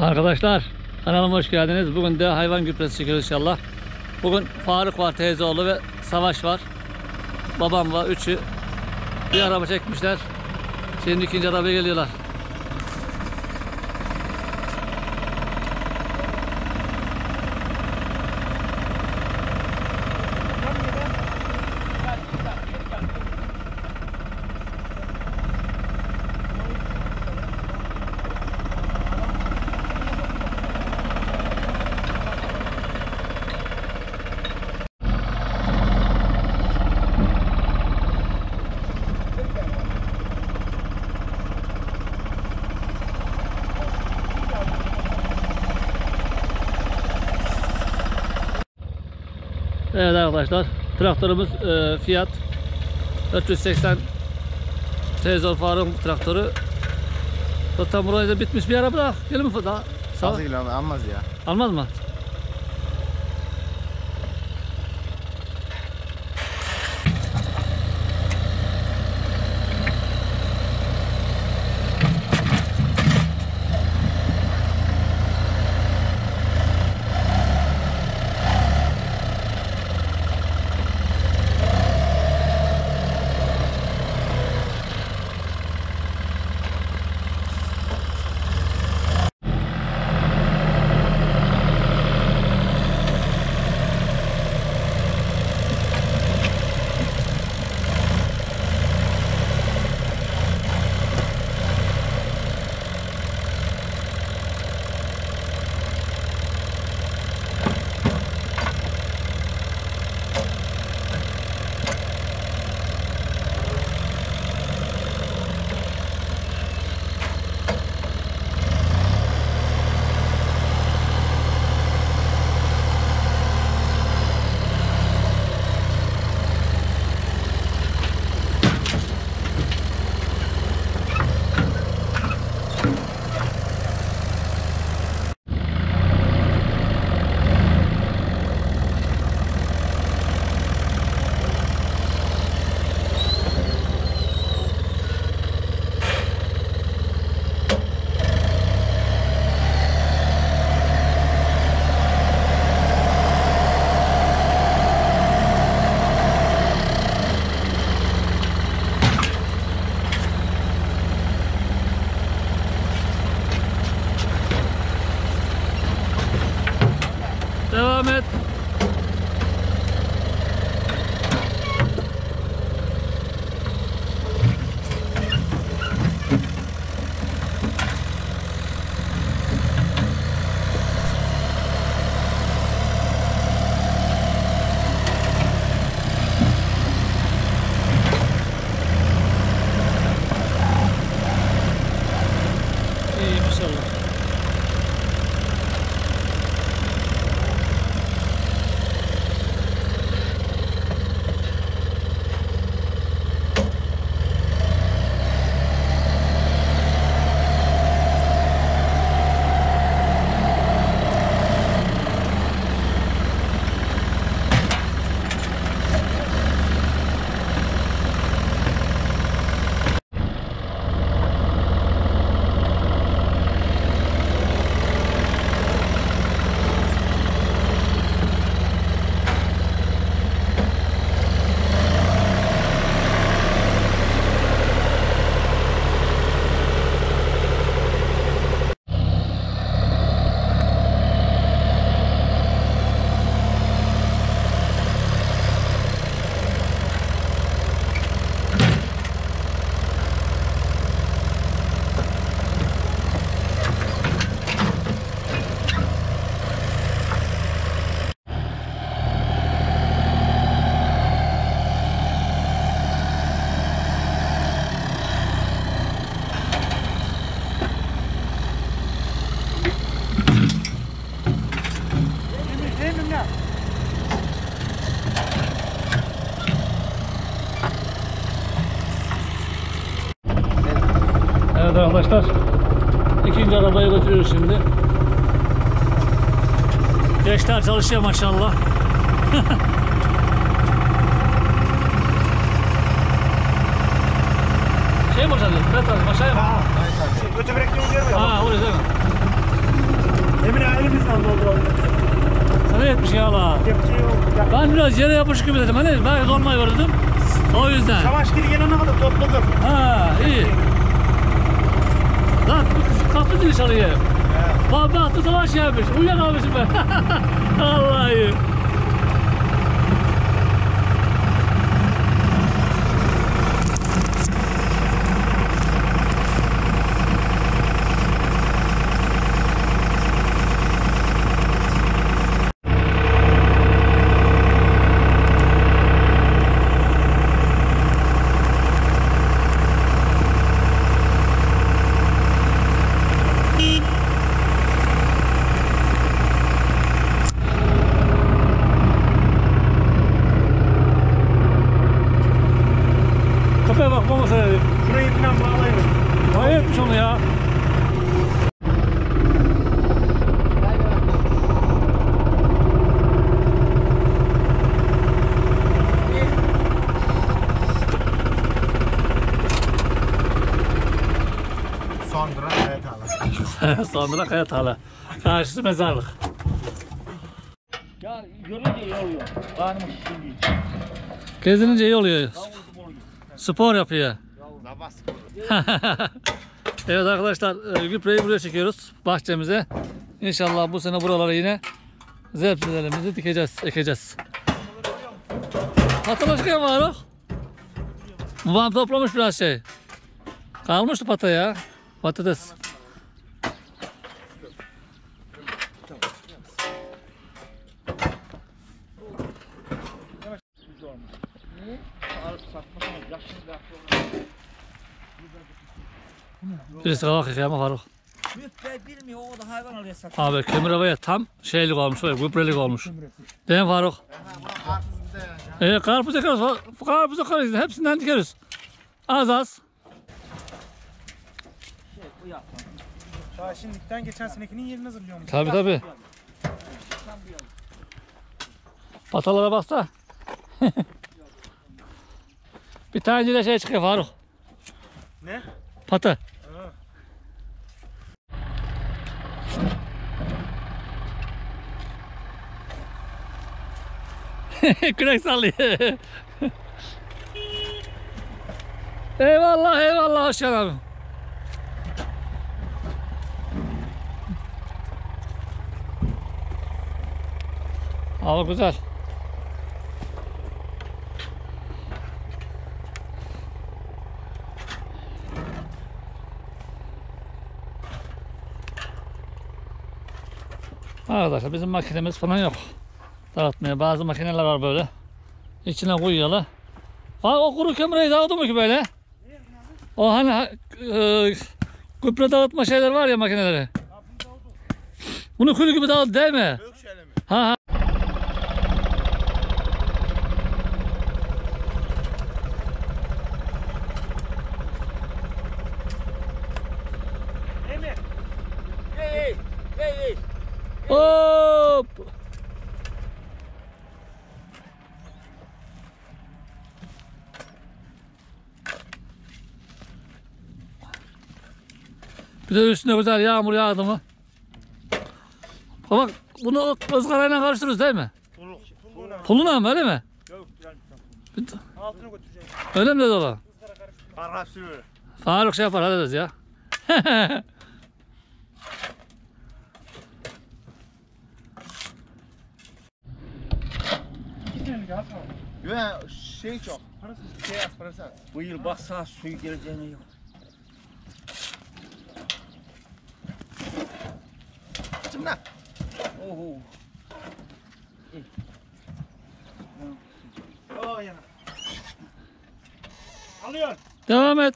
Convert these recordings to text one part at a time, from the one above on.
Arkadaşlar kanalıma hoş geldiniz. Bugün de hayvan gübresi çekiyoruz inşallah. Bugün Faruk var teyzeoğlu ve Savaş var. Babam var üçü. Bir araba çekmişler. Şimdi ikinci arabaya geliyorlar. Evet arkadaşlar traktörümüz e, Fiat 480 teyzeoğlu Faruk traktörü. Zaten buraya da bitmiş bir araba da. Gelir mi daha? Sağ kilo almaz ya. Almaz mı? yapıyoruz şimdi. Gençler çalışıyor maşallah. şey mi boşalıyor? Metal aşağıya mı? Öte bıraktığımız yer mi? Ha orası değil mi? Emine elimizden dolduralım. Sana yetmiş ya la. Kepçe şey yok. Ben biraz yere yapışık gibi dedim. Hani ben dolma gördüm. O yüzden. Savaş geri gelene kadar topladım. Ha iyi. Lan kapı çalıyor. Bak baktı savaş yapmış. Uyuyakalmışım ben. Vallahi. Kapıya bak baba sana dedim. Şurayı ipinden bağlayın. Vay etmiş onu ya. Sonra evet abi. Sonra Kayat Hala. Karşısı mezarlık. Ya iyi oluyor. Karnım şimdi. Gezinince iyi oluyor. Spor yapıyor. Evet arkadaşlar e, gübreyi buraya çekiyoruz bahçemize. İnşallah bu sene buralara yine zepselerimizi dikeceğiz, ekeceğiz. Pata başka var o. Babam toplamış biraz şey. Kalmıştı pata ya. Patates. Birisi kavak yıkayama Faruk. Büyük bey bilmiyor o da hayvan alıyor satıyor. Abi kömür havaya tam şeylik olmuş, böyle gübrelik olmuş. Değil mi Faruk? Ee, karpuz ekeriz, fa- karpuz ekeriz, hepsinden dikeriz. Az az. Bu yapma. Daha şimdiden geçen senekinin yerini hazırlıyorum. Tabi tabi. Patalara baksa. bir tane de şey çıkıyor Faruk. Ne? Pata. Ha. Kürek sallıyor. eyvallah eyvallah hoş geldin abi. Hava güzel. Arkadaşlar bizim makinemiz falan yok. Dağıtmaya bazı makineler var böyle. İçine koyuyorlar. Ha o kuru kömüreyi dağıtı mı ki böyle? O hani ha- e, gübre dağıtma şeyler var ya makineleri. Bunu külü gibi dağıt değil mi? Büyük şeyle mi? Ha ha. Hey hey. Hop. Bir de üstüne güzel yağmur yağdı mı? Bak bunu ızgarayla karıştırırız değil mi? Puluk. Puluna mı öyle mi? Yok güzel Bir- Altına götüreceğim. Öyle mi dedi ola? Arap sürüyor. Faruk şey yapar hallederiz ya. az var. Ya şey çok. Parası şey az parası az. Bu yıl baksa suyu geleceğine yok. Şimdi ne? Oho. Oo yana. Alıyor. Devam et.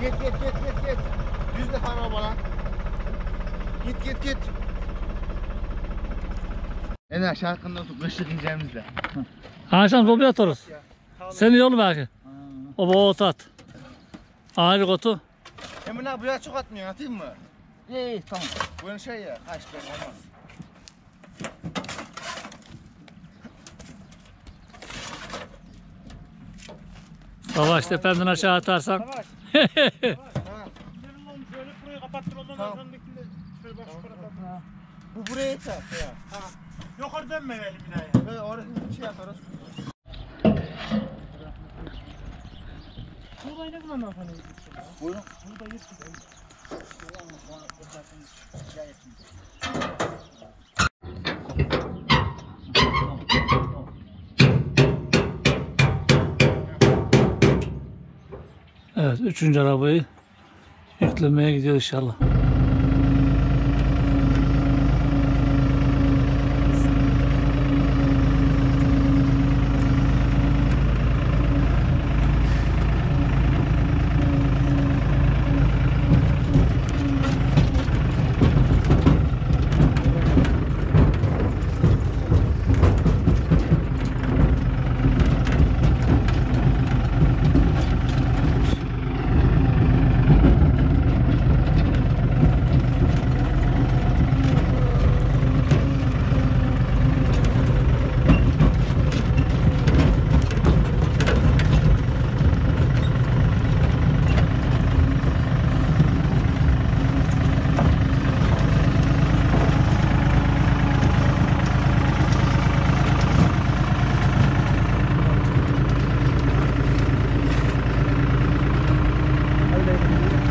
Git git git git git. Düz de falan bana. Git git git. En aşağı hakkında tut. Kışlık ineceğimizde. Akşam sohbet atarız. Senin yolu belki. O bu ot at. Ağrı otu. Emin abi buraya çok atmıyor. Atayım mı? İyi tamam. Bu şey ya. Kaç ben olmaz. Savaş tependen aşağı atarsan. Savaş. Ha. Şöyle burayı kapattır ondan Tamam. sonra dikinde. Şöyle bak şu tarafa. Bu buraya yeter. Ya. Yukarı dönmeyelim bir daha ya. Böyle orası şey yaparız. Buğday ne zaman gitsin ya? Buyurun. Buğday yesin. Evet üçüncü arabayı yüklemeye gidiyor inşallah.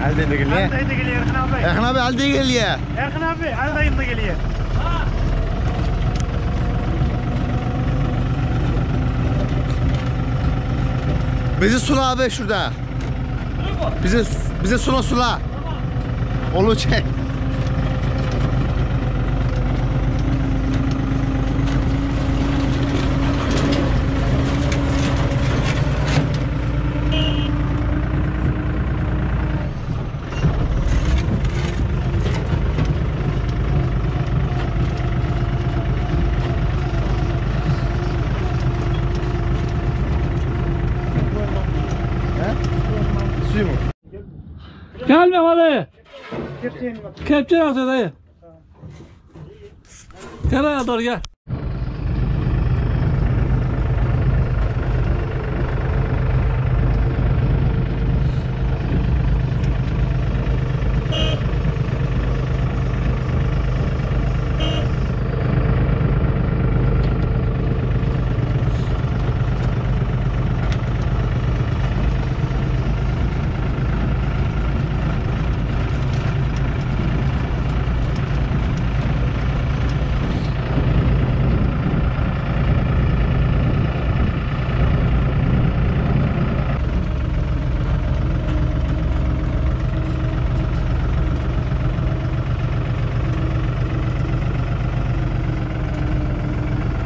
Elde de geliyor. Ali dayı da geliyor Erkan abi. Elde geliyor. Erkan abi Ali dayım da geliyor. Bizi sula abi şurada. Bizi bize sula sula. Onu çek. He? Suyu mu? Gelme hadi. Kepçeğini bak. Kepçe dayı. Gel ayağa doğru gel.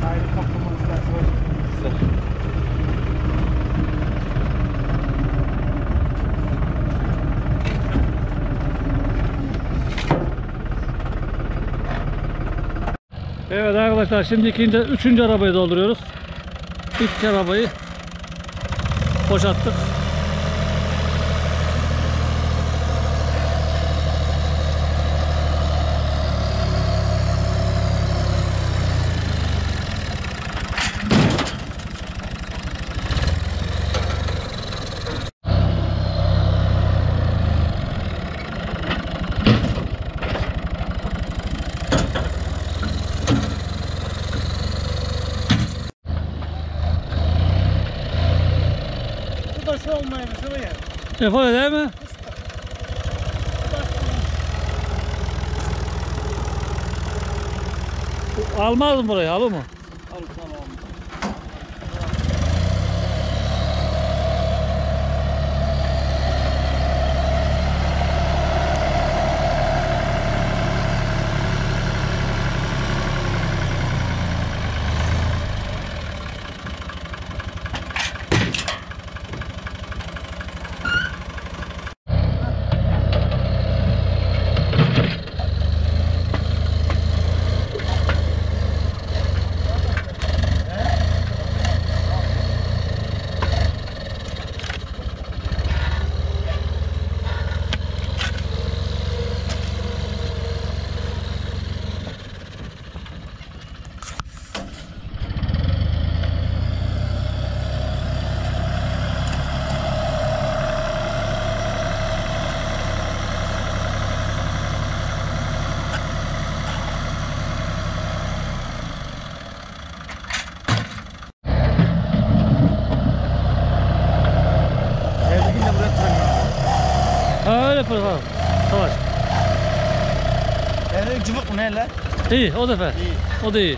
Hayır kaplamanız lazım. Evet arkadaşlar şimdi ikinci, üçüncü arabayı dolduruyoruz. İlk arabayı boşalttık. Bu da şu olmaymış değil mi ya? Telefon eder mi? Almaz mı burayı? Alır mı? Böyle falan. Savaş. Yani cıvık mı ne lan? İyi o da fe. İyi. O da iyi.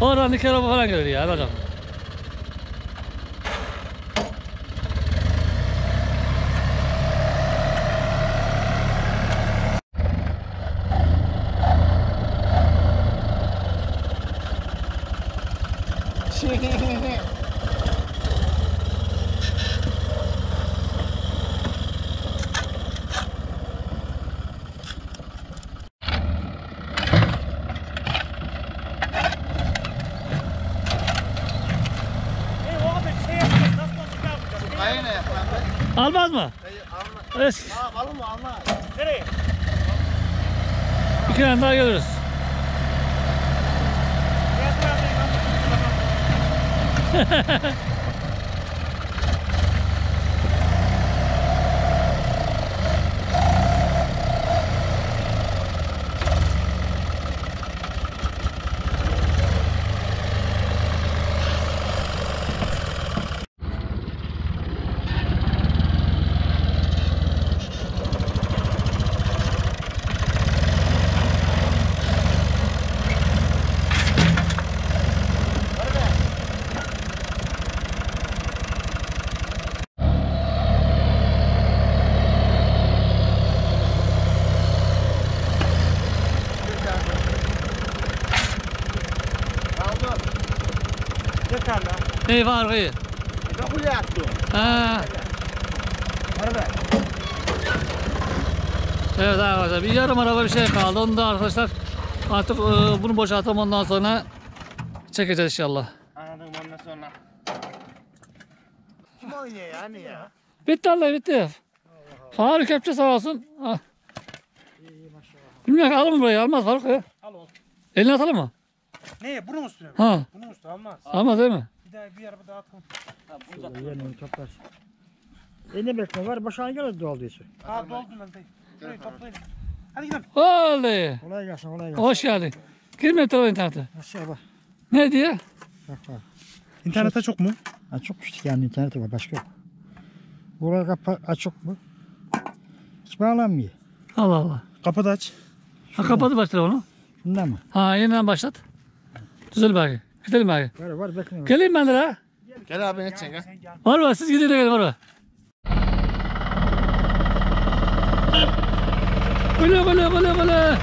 Oradan iki araba falan gelir ya hocam. Hey o abi şey yapacağız. Nasıl olacak yapacağız? Kayı ne yapalım be? Almaz mı? Kayı alma. Evet. Aa alın mı alma. Nereye? İki tane daha görürüz. Biraz daha değil, lan. Aldım. İyi var iyi. Ben buraya attım. Ha. Araba. Evet arkadaşlar bir yarım araba bir şey kaldı. Onu da arkadaşlar artık e, bunu boşaltalım ondan sonra çekeceğiz inşallah. Anladım ondan sonra. Kim oynuyor yani ya? Bitti Allah bitti. Faruk kepçe sağ olsun. Ah. Bilmiyorum alır mı burayı? Almaz Faruk ya. Al olsun. Eline atalım mı? Neye? Bunu mu üstüne? mi? Ha. Bunu mu üstüne? Almaz. Almaz değil mi? Bir daha bir araba daha atalım. Ha, burada. Yerini toplar. E ne bekle var? Başına göre dolduysa. Ha doldu lan dayı. Şurayı toplayalım. Hadi gidelim. Oley. Kolay gelsin kolay gelsin. Hoş geldin. Girme telefon internete. Aşağı bak. Ne diye? Bak bak. İnternette çok mu? Açık işte yani interneti var başka yok. Buraya kapa açık mı? Hiç bağlanmıyor. Allah Allah. Kapıda aç. Ha kapadı baş telefonu. Bunda mı? Ha yeniden başlat. Düzel bari. Gidelim bari. Var var bekle. Geleyim ben de la. Gel abi ne çek ha? Var var siz gidin de gelin var var. Böyle böyle böyle böyle.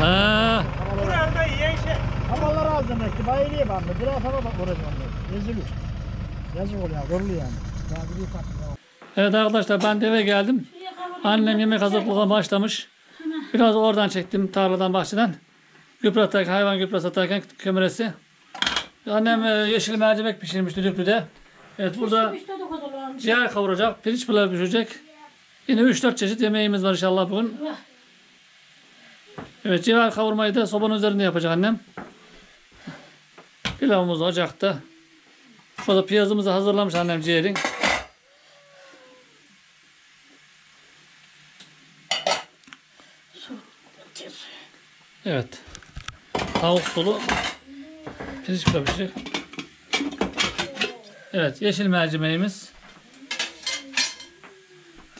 Ha, Buraya dayı yiyen şey. Havalar az demek ki. Bayılıyor bana. Biraz hava bak oraya bana. Yazılır. Yazık oluyor. Zorlu yani. Ya bir evet arkadaşlar ben de eve geldim. Annem yemek hazırlıkla başlamış. Biraz oradan çektim tarladan bahçeden. Gübre atarken, hayvan gübresi atarken kömüresi. Annem e, yeşil mercimek pişirmiş düdüklüde. Evet burada ciğer kavuracak, pirinç pilavı pişirecek. Yine 3-4 çeşit yemeğimiz var inşallah bugün. Evet ciğer kavurmayı da sobanın üzerinde yapacak annem. Pilavımız ocakta. Şurada piyazımızı hazırlamış annem ciğerin. Evet. Tavuk sulu pirinç pilavı pişecek. Evet yeşil mercimeğimiz.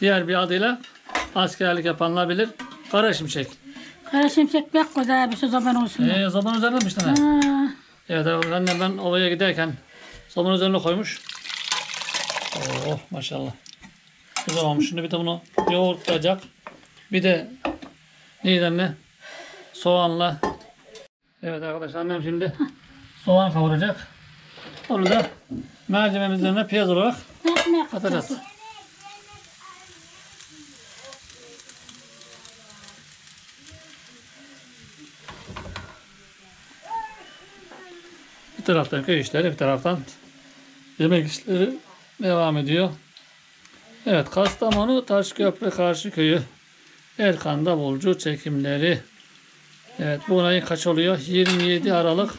Diğer bir adıyla askerlik yapanlar bilir. Kara şimşek. Kara şimşek pek güzel bir şey zaman olsun. Ee, zaman üzerine mi işte? Evet annem ben ovaya giderken sobanın üzerine koymuş. Oh maşallah. Güzel olmuş. Şimdi bir de bunu yoğurtlayacak. Bir de neyden ne? Soğanla. Evet arkadaşlar annem şimdi soğan kavuracak. Onu da mercimeğin üzerine piyaz olarak atacağız. Bir taraftan köy işleri, bir taraftan yemek işleri devam ediyor. Evet, Kastamonu Taşköprü Karşı Köyü Erkan Davulcu çekimleri. Evet, bu ayın kaç oluyor? 27 Aralık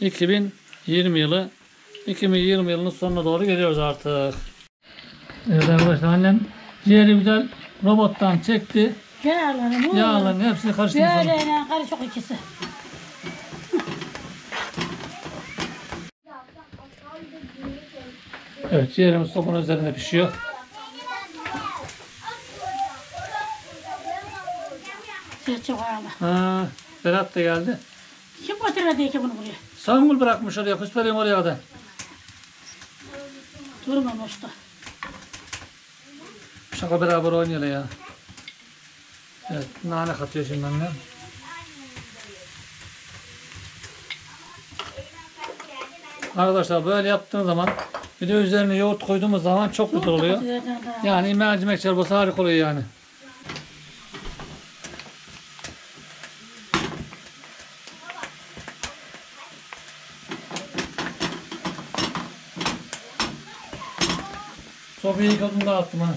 2020 yılı. 2020 yılının sonuna doğru geliyoruz artık. Evet arkadaşlar annem ciğeri güzel robottan çekti. Yağlarım. Yağların hepsini karıştırdı. sonra. Böyle karışık ikisi. Evet ciğerimiz sobanın üzerinde pişiyor. Ha, Berat da geldi. Kim götürüyor ki bunu buraya? Sangul bırakmış oraya. Kuspereyim oraya da. Durmam usta. Şaka beraber oynayalım ya. Evet nane katıyor şimdi annem. Arkadaşlar böyle yaptığınız zaman bir de üzerine yoğurt koyduğumuz zaman çok güzel oluyor. Yani mercimek çorbası harika oluyor yani. Yıkadım dağıttım ha.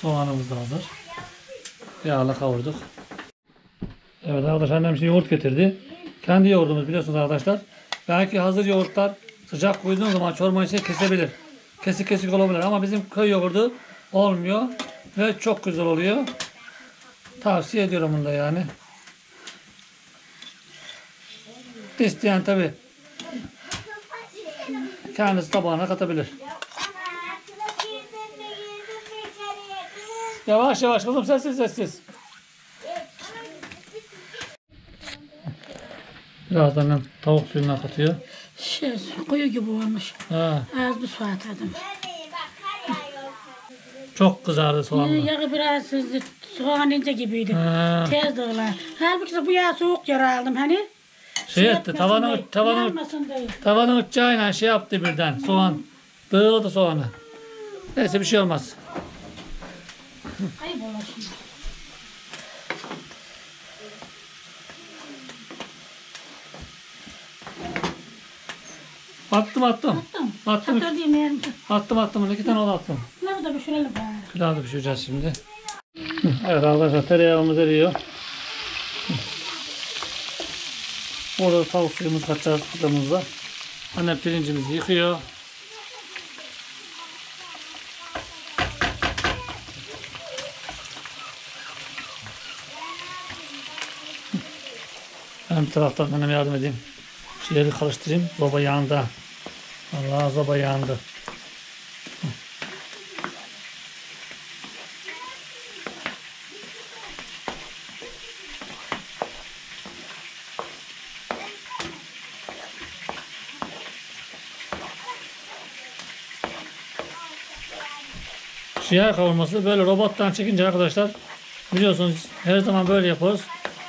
Soğanımız da hazır. Yağla kavurduk. Evet arkadaşlar annem şimdi yoğurt getirdi. Kendi yoğurdumuz biliyorsunuz arkadaşlar. Belki hazır yoğurtlar sıcak koyduğunuz zaman çorbanın içine kesebilir. Kesik kesik olabilir ama bizim köy yoğurdu olmuyor. Ve çok güzel oluyor. Tavsiye ediyorum bunu da yani. İsteyen tabi kendisi tabağına katabilir. Yavaş yavaş kızım sessiz sessiz. Birazdan annem tavuk suyuna katıyor. Şey, kuyu gibi olmuş. Ha, Az bir su atadım. Çok kızardı soğanlı. Yağı biraz soğan ince gibiydi. Ha, Tez dağılan. Halbuki de bu yağ soğuk yara aldım hani. şey etti diye, tavanın yanmasın diye. tavanın uçağıyla şey yaptı birden soğan. Dağıladı soğanı. Neyse bir şey olmaz. Ayıp olur şimdi. Attım attım. Attım. Attım. Diyeyim yerim. Attım attım. iki tane onu attım. Ne bu da pişirelim bari. Pilav da pişireceğiz şimdi. Evet arkadaşlar tereyağımız eriyor. Orada tavuk suyumuzu katacağız pilavımıza. Annem pirincimizi yıkıyor. Ben bir taraftan anneme yardım edeyim. Ciğeri karıştırayım. Zoba yandı. Allah zoba yandı. Ciğer kavurması böyle robottan çekince arkadaşlar biliyorsunuz her zaman böyle yapıyoruz.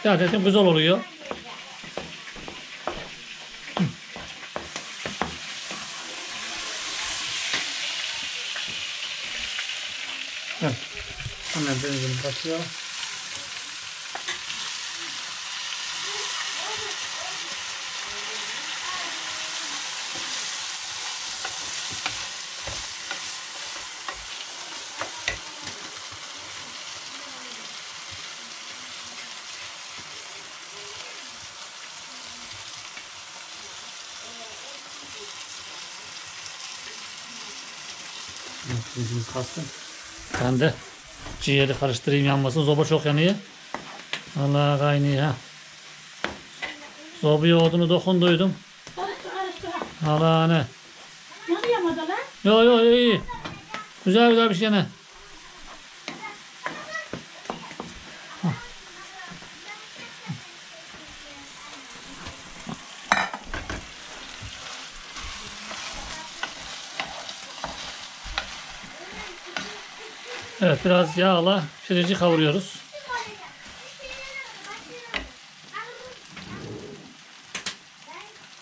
Gerçekten güzel oluyor. Evet. Hemen benzin katıyor. Kastım. Ben de ciğeri karıştırayım yanmasın. Zoba çok yanıyor. Allah kaynıyor ha. Zobayı odunu dokunduydum. Allah ne. Nasıl yamadı lan? Yo yo iyi, iyi. Güzel güzel bir şey ne. Biraz yağla pirinci kavuruyoruz.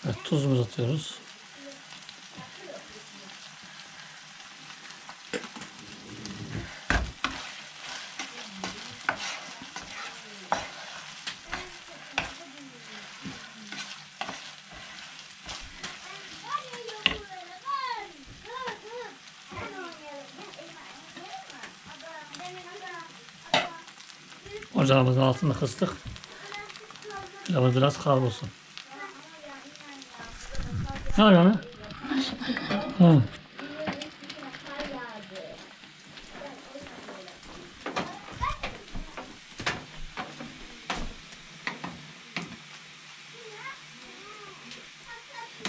Evet tuzumuzu atıyoruz. Ocağımızın altında kıstık. Pilavı biraz kavrulsun. Ne var yani? Hı.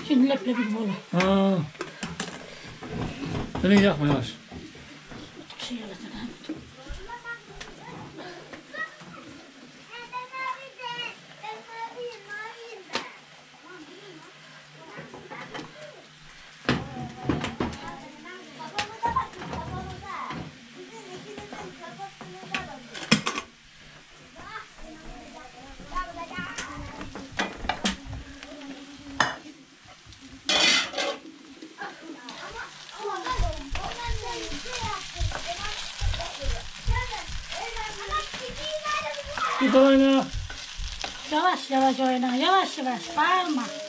Şimdi leblebi böyle. Ha. Beni yakma yavaş. Oyna. Yavaş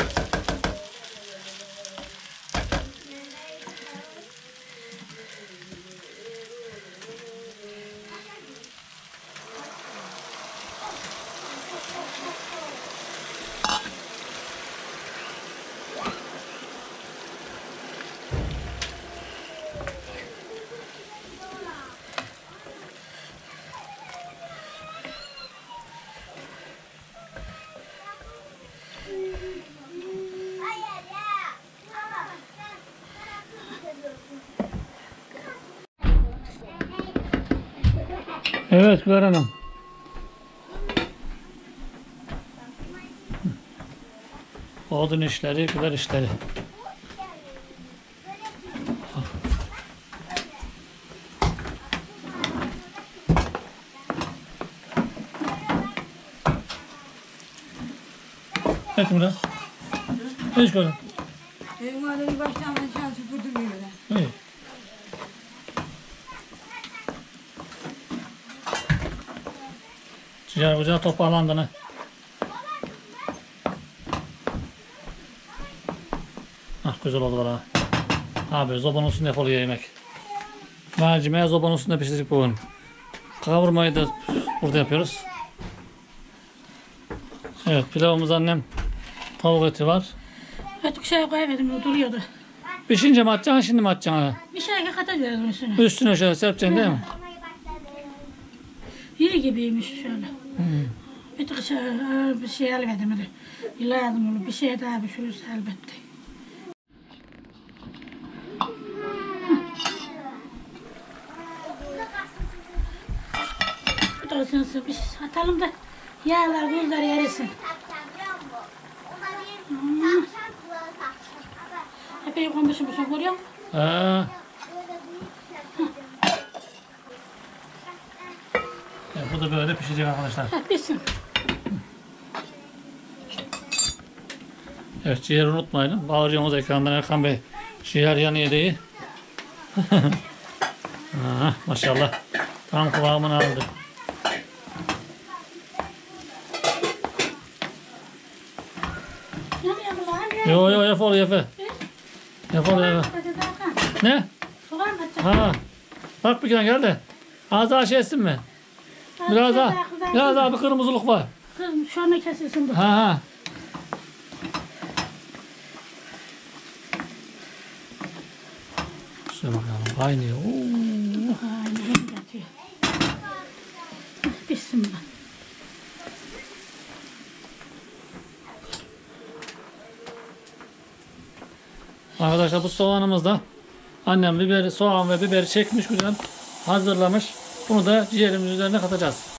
Evet Güler Hanım. Odun işleri, güler işleri. Evet Murat. Hiç gördüm. Benim adamı baştan aşağı süpürdüm böyle. İyi. Ciğer güzel toparlandın ha. Ah güzel oldu valla. Abi zobanın üstünde yapılıyor yemek. Mercimeği zobanın üstünde pişirdik bugün. Kavurmayı da burada yapıyoruz. Evet pilavımız annem tavuk eti var. Ötük şey koymadım. o Duruyordu. Pişince mi atacaksın şimdi mi atacaksın? Bir şey katacağız üstüne. Üstüne şöyle serpeceksin değil mi? Yeri gibiymiş şöyle. Bir tık şey, bir şey hadi. Lazım olur. Bir şey daha şey elbette. Bir de ısınsın. Bir şey atalım da yağlar buzlar erisin. Epey konuşmuşum görüyor musun? Da böyle pişecek arkadaşlar. Bitsin. Evet ciğeri unutmayın. Bağırıyorsunuz ekrandan Erkan Bey. Ciğer yanıyor diye. ha, maşallah. Tam kıvamını aldı. Yo yo yap ol yapı. Yap ol yapı. Ne? Ha. Bak bir kere geldi. Az daha şey etsin mi? Biraz daha. Biraz daha bir kırmızılık var. Kızım şu anda kesilsin bu. Ha ha. Şuna bakalım. Kaynıyor. Oo. Bu. Arkadaşlar bu soğanımız da annem biber, soğan ve biberi çekmiş güzel hazırlamış. Bunu da ciğerimiz üzerine katacağız.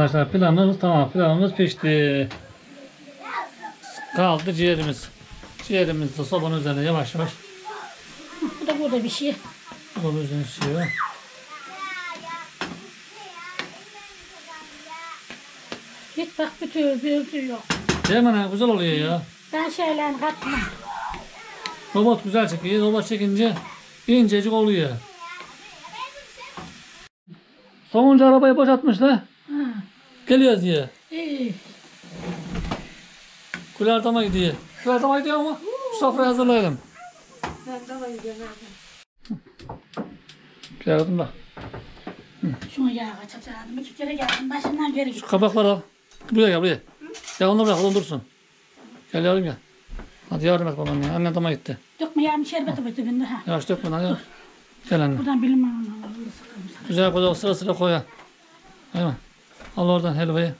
Arkadaşlar pilavımız tamam. Pilavımız pişti. Kaldı ciğerimiz. Ciğerimiz de sobanın üzerine yavaş yavaş Bu da burada bir şey. sobanın üzerine pişiyor. Git bak bir bir yok. Değil mi? Güzel oluyor ya. Ben şeylerini katmam. Robot güzel çekiyor. Robot çekince incecik oluyor. Sonuncu arabayı boşaltmışlar. Ha. Geliyoruz diye. İyi. Kulardama gidiyor. Kulardama gidiyor ama şu sofrayı hazırlayalım. Ben de gidiyorum. Geldim bak. Şunu yağa kaçacaktım. İki kere geldim. Başından geri Şu gittim. kabakları al. Buraya gel buraya. Gel onu bırak onu dursun. Gel yavrum gel. Hadi yardım et babana ya. Annen dama gitti. Dökme yarım şerbeti var dibinde. Ha. Yavaş dökme lan yavaş. Gel anne. Buradan bilmem. Güzel koy sıra sıra koy ya. Hayvan. Al oradan helvayı.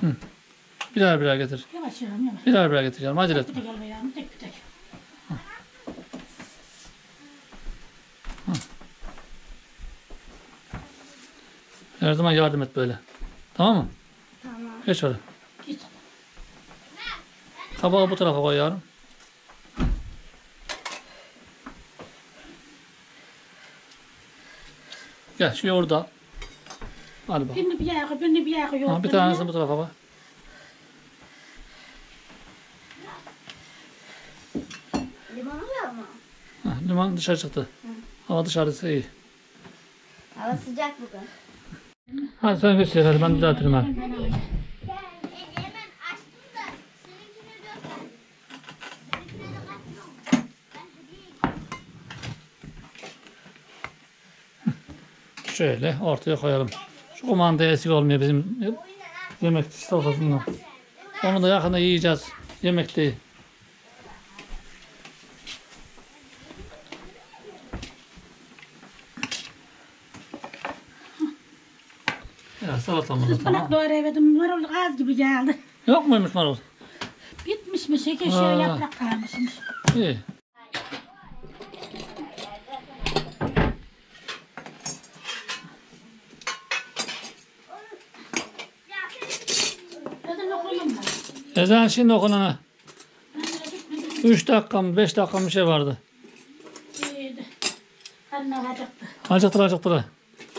Hı. Birer birer getir. Yavaş yavrum yavaş. Birer birer getir canım. Acele etme. tek yavrum. Bir tek. Her zaman yardım et böyle. Tamam mı? Tamam. Geç oraya. Git. Kabağı bu tarafa koy yavrum. Gel şu yoğurdu al. Bak. Birini bir yağı, birini bir yağı Ha, yok. bir tanesini bu tarafa koy. Limon oluyor mu? Ha, limon dışarı çıktı. Hava dışarısı iyi. Hava sıcak bugün. Hadi sen geç hadi ben düzeltirim hadi. Gel, hemen açtım da seninkini göster. Seninkine de kaçmam. Ben hediye Şöyle ortaya koyalım. Kumanda eksik olmuyor bizim yemek sofrasından. Onu da yakında yiyeceğiz. Yemek değil. Ya salatamız Ispanak tamam. evedim. Var oldu gaz gibi geldi. Yok muymuş marul? Bitmiş mi? Şeker şey Ha. yaprak kalmışmış. İyi. Dedim okuyayım mı? Ezan şimdi okunana. 3 dakika mı 5 dakika mı bir şey vardı. Karnına acıktı.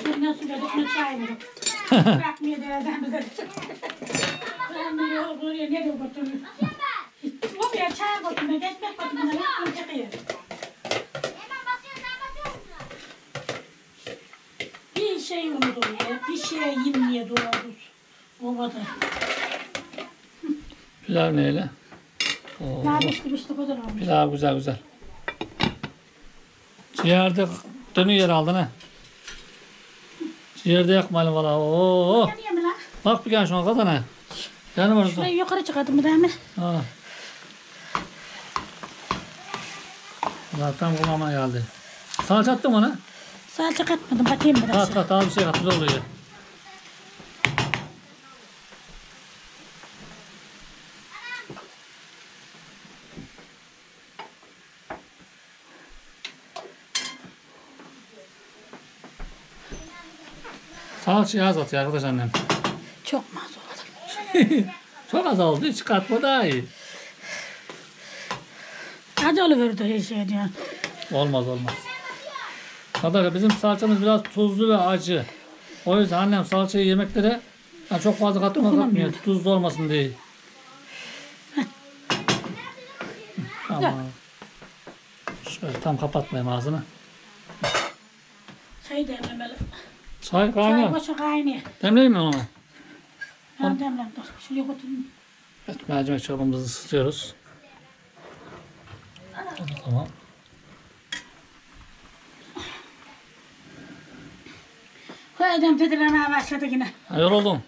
Sürüne sürüne dökme çay verip. Bırakmıyor da elden bize. Ben de yok buraya nereye götürüyor? Oraya çay götürüyor, ekmek çıkıyor. Musun? Bir şey unutuyor. Bir şey yemeye doğru. O kadar. Pilav neyle? Oo, pilav güzel güzel. Ciğerde dönüyor aldın ha. Ciğerde yakmayalım valla. Oo. Bak bir gel şuna kadar ha. Yanım orada. Şurayı yukarı çıkardım bir daha mı? Ha. Valla tam kulağıma geldi. Salça attım ona. Salça katmadım. Bakayım biraz. Kat kat daha bir şey kat. Güzel oluyor. Salçayı az atıyor arkadaş annem. Çok maz oldu. Çok az oldu. Hiç katma daha iyi. Acı oluverdi her şey diyor. Olmaz olmaz. Arkadaşlar bizim salçamız biraz tuzlu ve acı. O yüzden annem salçayı yemeklere yani çok fazla katma Dokunamıyor. katmıyor. Tuzlu olmasın diye. tamam. Şöyle tam kapatmayayım ağzını. Demlemeli. Çay Çay kaynıyor. boşa kaynıyor. Demleyeyim mi onu? Ben demlem. Dur. Şuraya götürün. Evet mercimek çorbamızı ısıtıyoruz. Tamam. Koydum tedirlemeye başladı yine. Ha, yoruldum.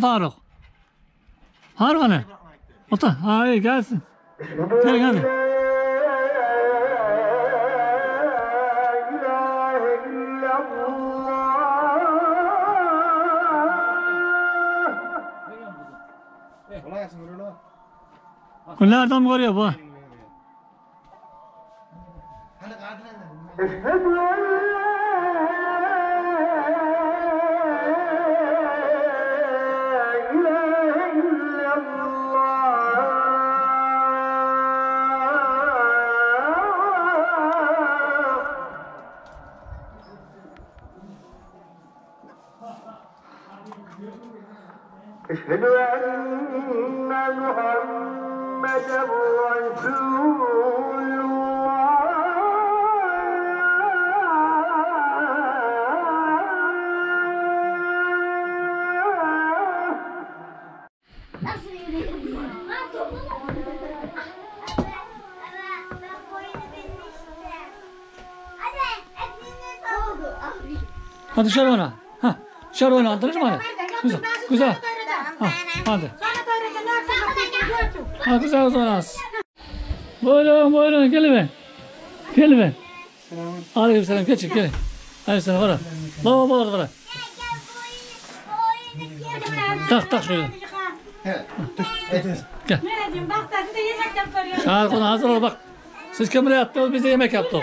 mi Faruk? Faruk hani? Otur. Hayır gelsin. Gel gel. Kolay gelsin. Kolay gelsin. Kolay gelsin. Kolay gelsin. Hadi dışarı oyna. Ha, dışarı oyna. Anladınız mı? Hadi. Güzel. Güzel. Ha, hadi. Ha, güzel güzel oynasın. Buyurun buyurun gelin be. Gelin be. Aleyküm selam geçin gelin. Hadi sana var. Baba baba var. Tak tak şöyle. Gel. Ne diyeyim? Bak da size yemekten soruyorum. Çağır konu hazır ol bak. Siz kameraya attınız biz de yemek yaptık.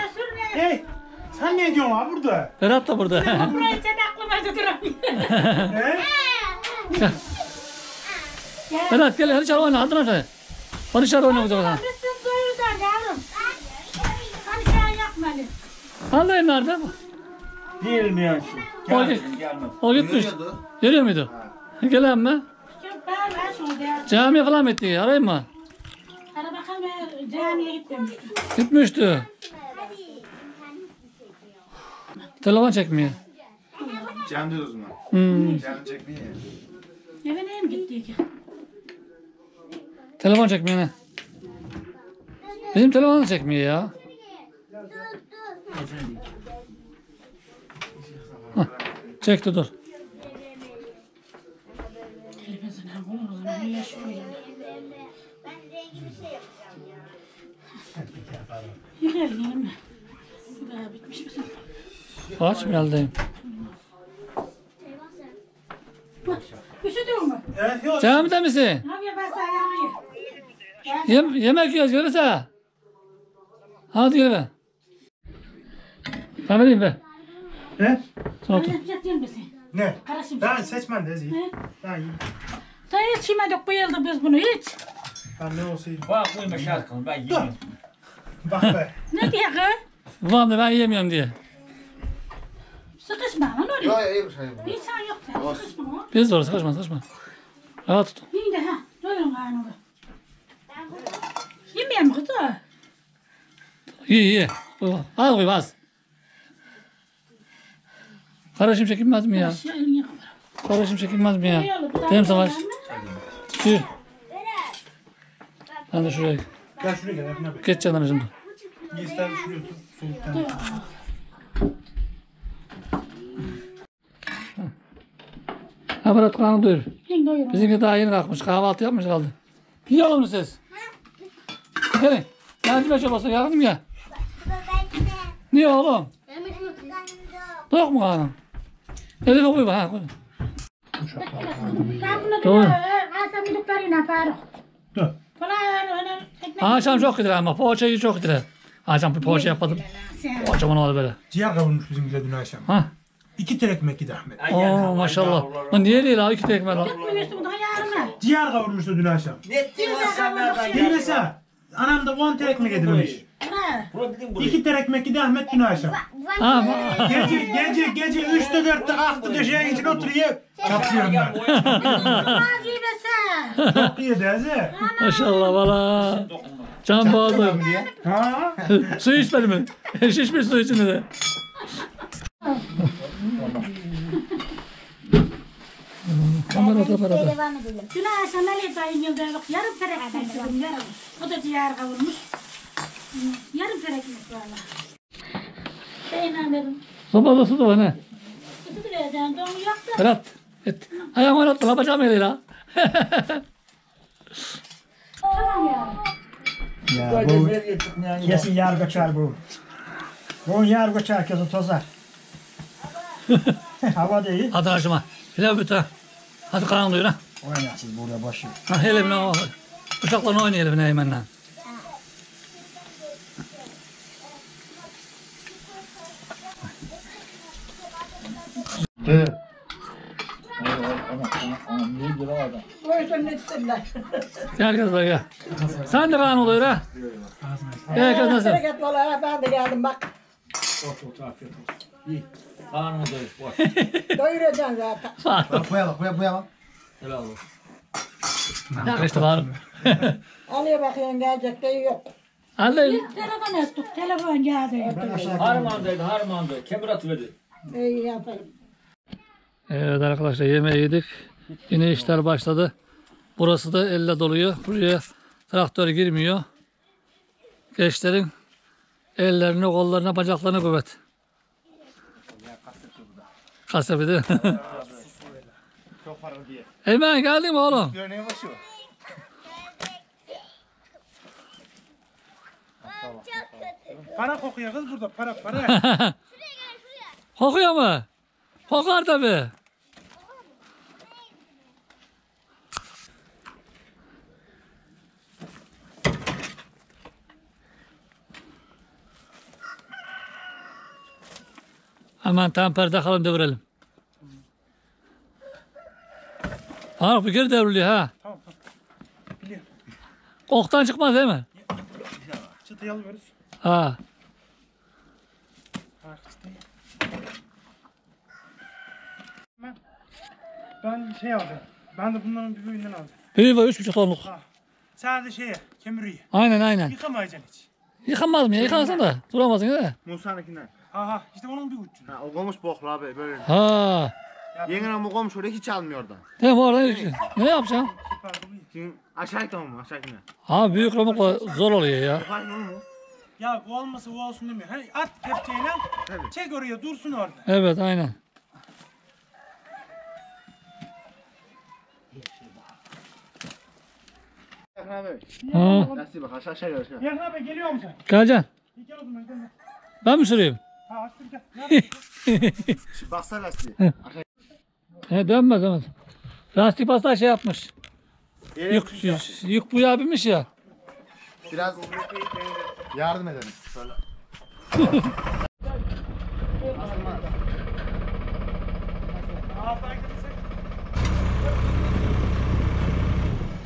Hey, sen ne diyorsun ha burada? Berat da burada. Burayı sen aklıma tuturamıyorum. He? Berat gel hadi dışarı oyna. Hadi dışarı. Hadi dışarı oyna sen yapmalı. Vallahi nerede? Bilmiyorum ki. O, o gitmiş. Görüyor muydu? Gelen mi? Camiye falan mı gitti? Arayayım mı? Hadi bakalım ben camiye gitmemiştim. Gitmişti. Telefon çekmiyor. Cem'de o zaman. Hmm. Cem çekmiyor. Eve neyim gitti ki? Telefon çekmiyor ne? Bizim telefon da çekmiyor ya. Hah, çekti dur. Şey ya. Yıkayalım yiyelim mi? Bu da bitmiş misin? Aç mı geldin? Üşüdün mü? Evet, yok. Camide misin? Ne yapıyor ben sana yanıyor? Yem yemek yiyoruz görürse. Hadi gel be. Ben vereyim be. He? Sen otur. Öyle yapacak değil misin? Ne? Karışım. Ben seçmen de ezeyim. Ben, Sen hiç yemedik bu yılda biz bunu hiç. ben ne olsaydım. Bak buymuş şarkım ben yiyeyim. Bak be. Ne diye kız? Da ben yiyemiyorum diye. Sıkışma lan öyle. Yok yok hayır. İnsan yok sen sıkışma lan. Biz de orası kaçma kaçma. Rahat tut. Yiyin de ha. Doyun karnını. Yemeyen mi kızı? İyi iyi. Az koy az. Karışım çekilmez mi ya? Şey elini yıkama. Karışım çekilmez mi ya? İyi Değil mi Savaş? Sür. Ben de şuraya Gel şuraya gel. Geç canım şimdi. İster şuraya tut. Soğuktan. Doyur. Yiyin doyurun. Bizimki daha yeni kalkmış. Kahvaltı yapmış kaldı. Yiyor musunuz siz? Gelin. Mercimek çorbası yardım ya. Niye oğlum? Yok mu karnın? Elime koy bak. Ha, koy. Doğru. Akşam çok gider ama poğaçayı çok gider. Akşam bir poğaça yapmadım. Sen. Kocaman oldu böyle. Ciğer kavurmuş bizimkiler dün akşam. Ha. İki tel ekmek yedi Ahmet. Oo maşallah. Lan niye değil abi iki tekme lan? Buyursun daha yarına. Ciğer kavurmuştu dün akşam. Ne diyorsun sen nereden Bir mesela anam da 10 tel ekmek yedirmiş. Ha. Problem buraya. İki tel ekmek yedi Ahmet dün akşam. Ha. Gece gece gece 3'te 4'te kalktı döşeğin içine oturuyor. Çaplıyorum ben. Çok iyi deze. Maşallah valla. Can boğazım. Ha? su içmedi mi? Şişmiş su içinde de. Kamera kamera. Dün akşam Ali dayın yılda yok. Yarım terek ekmek yarım. O da ciğer kavurmuş. Yarım terek ekmek valla. Şeyle dedim. Sobada su da var ne? Kutu dileyeceğim. Donu yaktı. Berat. Et. Ayağımı oynattı. La bacağım yedi la. Tamam ya. Ya bu kesin yar göçer bu. Bu yar göçer kesin tozar. Hava değil. Hadi harcama. Pilav büt ha. Hadi karnını doyur ha. Oynasın burada başı. Ha hele bir ne Uşaklarla oynayalım Neymen'le. Gel kız buraya. Sen de kan oluyor ha. Gel kız nasıl? Ben de geldim bak. Karnımı doyur. Boş. Doyuracağım zaten. Koyalım koyalım koyalım. Helal olsun. İşte var. Alıyor bakıyorsun gelecek de yok. Hadi. Telefon ettik. Telefon geldi. Harmandaydı harmandaydı. Kemir atıverdi. İyi yapayım. Evet arkadaşlar yemeği yedik. Yine işler başladı. Burası da elle doluyor. Buraya traktör girmiyor. Gençlerin ellerine, kollarına, bacaklarına kuvvet. Kasepi değil mi? Hemen geldin mi oğlum? Başı Para kokuyor kız burada para para. Kokuyor mu? Kokar tabi. Hemen temper takalım devirelim. Ha bir kere devriliyor ha. Tamam tamam. Biliyorum. Oktan çıkmaz değil mi? Çıtayı alıyoruz. Ha. Ben, ben şey aldım. Ben de bunların bir büyüğünden aldım. Büyüğü var üç buçuk tonluk. Sadece şeye kemiriyi. Aynen aynen. Yıkamayacaksın hiç. Yıkanmaz mı ya? Yıkansın da. Duramazsın değil mi? Musa'nınkinden. Aha işte onun bir ucu. Ha o komş boklu abi böyle. Ha. Yengem bu komş oraya hiç almıyor oradan. Değil mi oradan hiç- Ne yapacaksın? Şimdi aşağı tamam mı aşağı gitme. Ha büyük ramukla zor oluyor ya. Ne mu? Ya bu olmasa bu olsun demiyor. Hani at kepçeyle Tabii. çek oraya dursun orada. Evet aynen. Yakın abi. Ha. Nasıl bak aşağı aşağı aşağı. Yarın abi geliyor musun? Gel o zaman gel. Ben mi süreyim? Ha gel. Lastiği. He dönmez dönmez. Lastik pasta şey yapmış. Yere Yük, yük, yük bu ya binmiş ya. Biraz yardım edelim. Şöyle.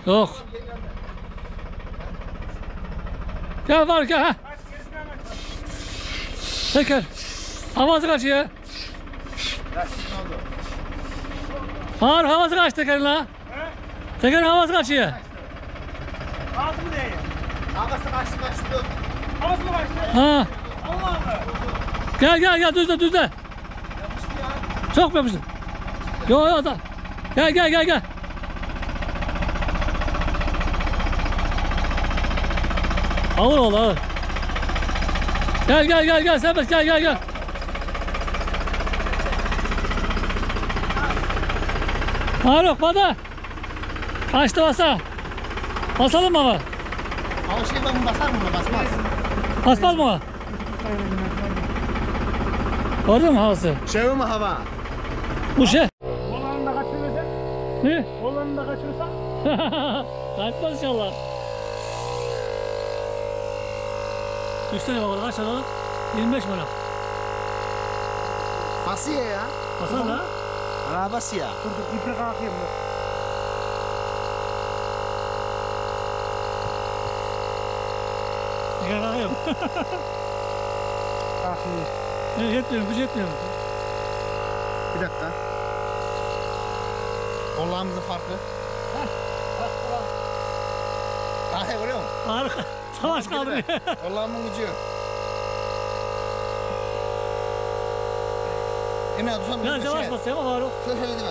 Yok. Gel var gel ha. Teker. Havası kaçıyor. Bağır havası kaç tekerin la. Tekerin havası kaçıyor. Ağzı mı değiyor? Havası kaçtı kaçtı. Ağzı mı başlıyor? Ha. Allah Allah. Gel gel gel düzle düzle. Çok mu yapıştı? Yo yo da. Gel gel gel gel. Ağır ol ağır. Gel gel gel gel Serbest gel gel gel. Faruk bana. Kaçtı basa. Basalım mı ama? Hava şey ben basar mı? Basmaz. Basmaz mı? Gördün mü havası? Şey mi hava? Bu şey. Olanı da kaçırırsan. Ne? Olanı da kaçırırsan. Kaçmaz inşallah. Babalık kaç alalım? 25 lira. Basıyor ya. Basar da. Bana basıyor. Dur dur iple kalkayım dur. Ne kadar yok. Kalkayım. Ne yetmiyor, güç yetmiyor. Bir dakika. Kollarımızın farkı. Daha görüyor musun? Harika. Savaş kaldırıyor. Kollarımın gücü. Yine tutamıyorum. Biraz yavaş bas ya Faruk. Şöyle değil mi?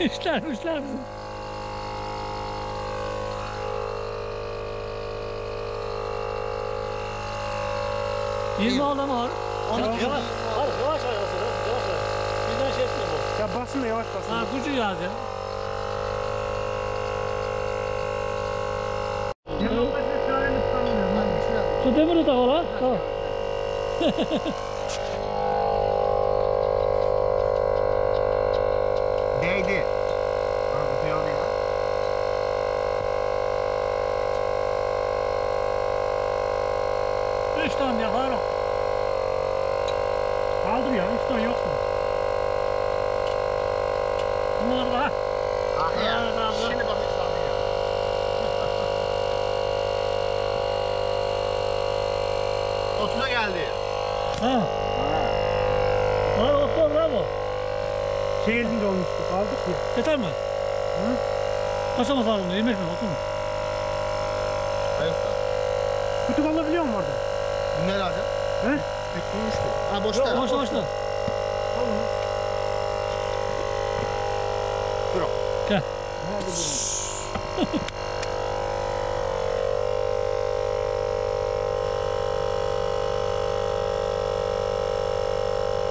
İşler işler bizim. Yirmi Faruk? Onu Yavaş. Yavaş. Yavaş yavaş. Ses mi bu? Ya basın da yavaş basın. Ha gücü yaz ya. Så det burde ta holde? Ja. Değdi. Anlatıyor ya. Üç ton yapar o. Kaldır ya, üç ton yok mu? Bunlar da. Ah ya. Şimdi bak İslam'ı ya. Otuza geldi. Ha. Var olsun bravo. Şey elinde olmuştu. Kaldık ya. Yeter mi? Hı? Kaça mı sağladın? 25 mi? 30 mu? Hayır usta. Kutu alabiliyor musun orada? Bu ne lazım? He? Bitmişti. Ha boşta. Başla başla. Dur o. Gel.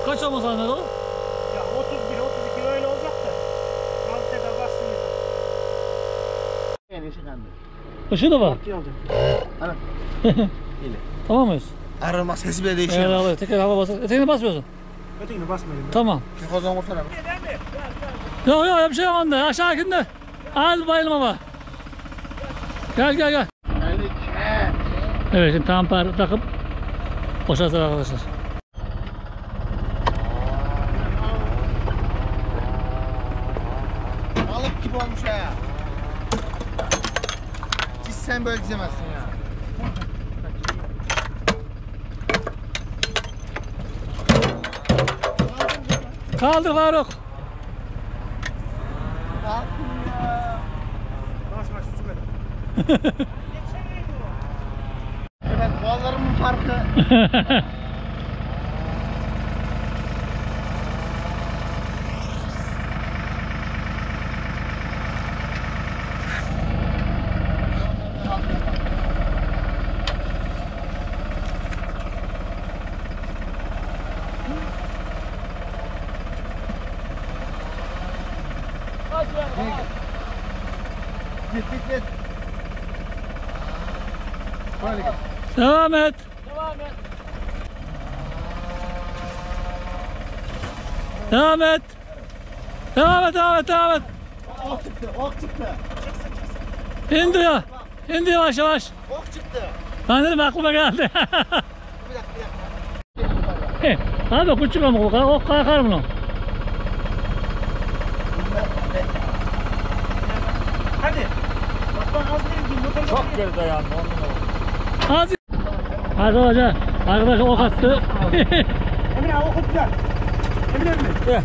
Kaç olması lazım o? Ya 31, 32 öyle olacak da. Tekrar bassın yeter. En iyisi kendi. Işığı da var. İyi olacak. Tamam mıyız? Arama sesi bile değişiyor. hava, tekrar hava basar. Eteğini basmıyorsun. Ötekini basmayın. Tamam. Şu kozan vursana. Yok yok bir şey yok onda. Aşağı inde. Az bayılma ama. Gel gel gel. Evet şimdi tamper takıp boşaltacağız arkadaşlar. Balık gibi olmuş ha. Hiç sen böyle dizemezsin ya. Kaldır Faruk. Su kadar. Evet boğalarımın farkı. Git git git. Böyle git. Devam et. Devam et. Devam et, devam et, devam et. Ok çıktı, ok çıktı. İndi ya. İndi yavaş yavaş. Ok çıktı. Ben dedim aklıma geldi. Bir dakika, bir dakika. Abi küçük ama o o kalkar bunu. Hadi. Bak bak az değil. Motor Çok geride yani. Ondan Az. Hadi hoca. Arkadaş ok attı. Emine abi okut güzel. Emine mi?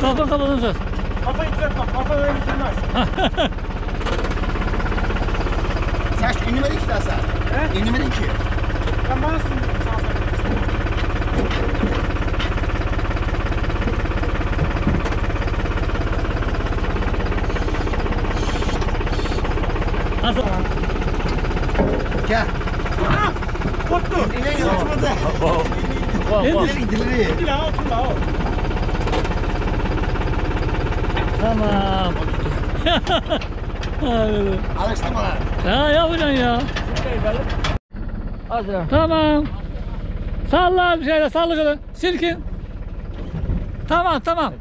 Kalkın kapatın söz. Kafayı düzelt bak. Kafa öyle durmaz. Sen şu inmedin ki daha sen. He? İnmedin ki. Ben bana sundum. Sağ ol. Nasıl? Gel. Koptu. Otur la o. Tamam. Abi. Alıştırmalar. ya yapacaksın ya. Tamam. Salla bir şeyle salla şöyle. Silkin. Tamam tamam.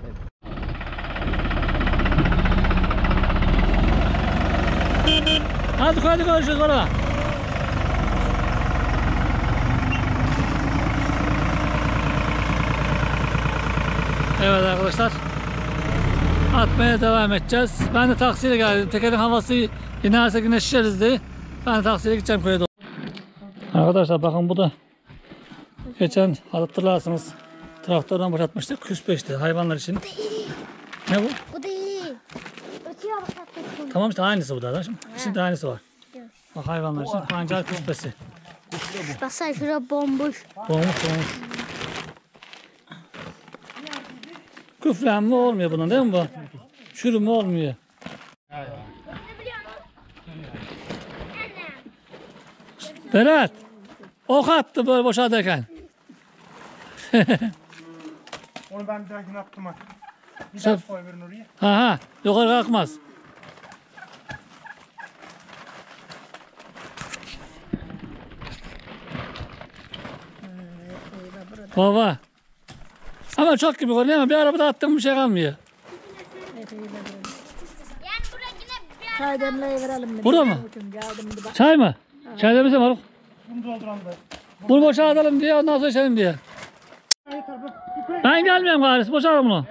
Hadi hadi konuşuruz orada. Evet arkadaşlar. Atmaya devam edeceğiz. Ben de taksiyle geldim. Tekerin havası inerse güneşleriz diye. Ben de taksiyle gideceğim köye doğru. Arkadaşlar bakın bu da geçen hatırlarsınız traktörden boşaltmıştık. Küspeşti hayvanlar için. Ne bu? Bu değil. Ötüyor bak. Tamam işte aynısı bu da. Şimdi, şimdi aynısı var. Bak hayvanlar için pancar küspesi. Baksana şurada bomboş. Doğmuş doğmuş. Küflenme olmuyor bundan değil mi bu? Çürüme olmuyor. Berat. Ok attı böyle boşaldırken. Onu ben bir dahakine attım. Bir daha koy verin oraya. Ha ha. Yukarı kalkmaz. Baba. Ama çok gibi görünüyor ama bir arabada attığım bir şey kalmıyor. Çay demleyi verelim mi? Burada mı? Çay mı? Çay demesi var. Bunu dolduran da. Bunu boşaltalım diye ondan sonra içelim diye. Ben gelmiyorum garis boşaltalım bunu.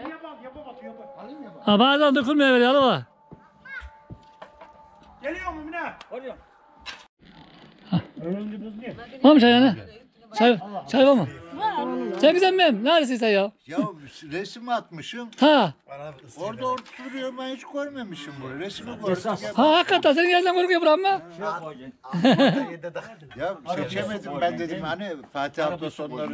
Ha bazen dökülmüyor böyle yalı Geliyor mu Mine? Buz ne? Var mı çay yani? Çay, çay var mı? Güzel miyim? Neredesin sen ya? Ya resim atmışım. Ha. Orada oturuyor ben hiç görmemişim bunu. Resmi gördüm. Ha hakikaten senin yerden korkuyor buram mı? Ya seçemedim ben dedim hani Fatih hafta sonları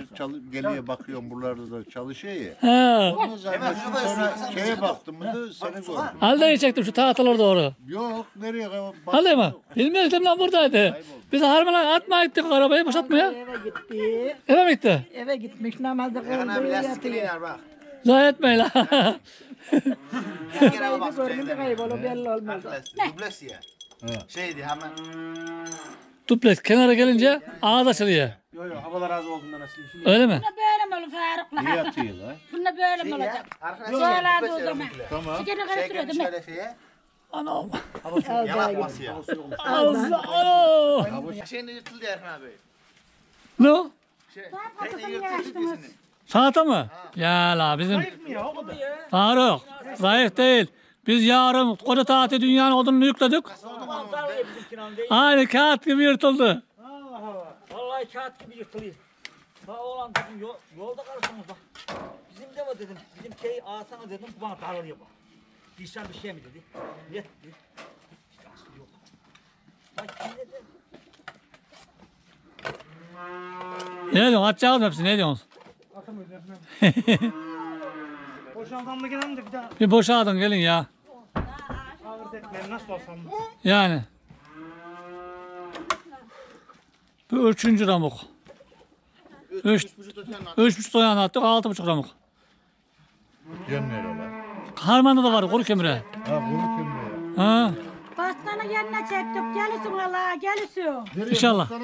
geliyor bakıyorum buralarda da çalışıyor ya. Ha. Onu zannettim sonra şeye baktım mı da seni gördüm. Haldeyi çektim şu tahtalara doğru. Yok nereye bak. Halde mi? Bilmiyorum lan buradaydı. Biz harmana atma gittik arabayı boşaltmaya. Eve gitti. Eve mi gitti? Eve gitmiş namazı kıldı yatıyor. bak. Zayi etmeyin la. Kaydı görünce kaybolu belli olmaz. Dubles ya. Şeydi hemen. Duplex kenara gelince ağız açılıyor. Yok yok havalar az olduğundan işin. Öyle mi? Bunda böyle mi olur Faruk'la? İyi atıyor lan. Bunda böyle mi olacak? Arkadaşlar Böyle o zaman. Tamam. Sigara karı sürüyor değil mi? Şöyle şeye. Anam. Yalatması ya. Allah. Anam. Şeyini yırtıldı Erkan abi. Ne o? Açtınız? Salata mı? Ya la bizim Ya o kadar. Faruk. Zayıf değil. Biz yarın koca tatil dünyanın odununu yükledik. Aynı kağıt gibi yırtıldı. Allah Allah. Vallahi kağıt gibi yırtılıyor. Ha oğlan dedim yol, yolda kalırsınız bak. Bizim de var dedim. Bizim şeyi alsana dedim. Bu bana daralıyor bak. Bilsen bir şey mi dedi. Ne dedi? Aslı yok. Bak kim dedi? Ne diyorsun? Atacağız mı hepsini? Ne diyorsun? Boşaldan mı gelen de bir daha Bir boşaldın gelin ya. ağır tekmeyi nasıl olsam da. Yani. Bu üçüncü ramuk. Üç, üç buçuk toyan attık, altı buçuk ramuk. Gömüyor lan. Harmanda da var kuru kemire. Ha bunu kim Ha, Bastanı yerine çektik. Gelisin valla gelisin. İnşallah. Ha,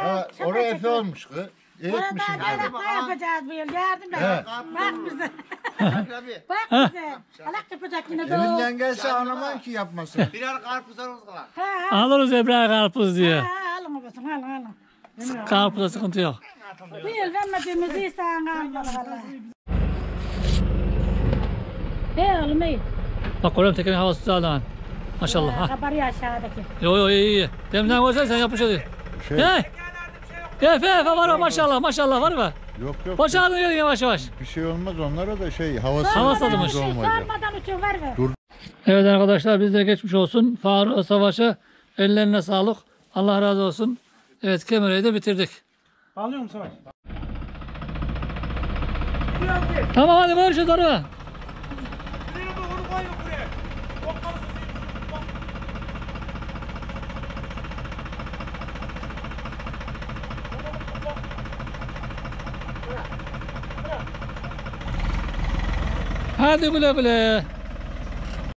Ha, oraya. Efe olmuş kız. İyi Orada etmişsin. dayanıklı yapacağız bu yıl. Yardım et. He. Bak bize. Bak bize. Alak yapacak yine de o. Elinden gelse anlaman ki yapmasın. Ha, ha. Alırız Ebrahim karpuz diye. Ha, alın babasın alın alın. Karpuzda sıkıntı yok. Bu yıl vermediğimiz iyi sana almadı valla. He oğlum iyi. Bak oğlum tekerin havası güzel lan. Maşallah. Ha. Kabarıyor aşağıdaki. Yo yo iyi iyi. Demden koysan sen yapışır. Hey. Efe Efe var o maşallah maşallah var mı? Yok yok gelin yavaş yavaş. bir şey olmaz onlara da şey havası adımız. uçun, olmayacak. Sormadan uçun ver ver. Evet arkadaşlar bizlere geçmiş olsun. Faruk Savaş'a ellerine sağlık. Allah razı olsun. Evet kemereyi de bitirdik. Bağlıyor musun Savaş? Tamam hadi görüşürüz araba. Buraya onu koyun buraya. Kokmalı هذه يقول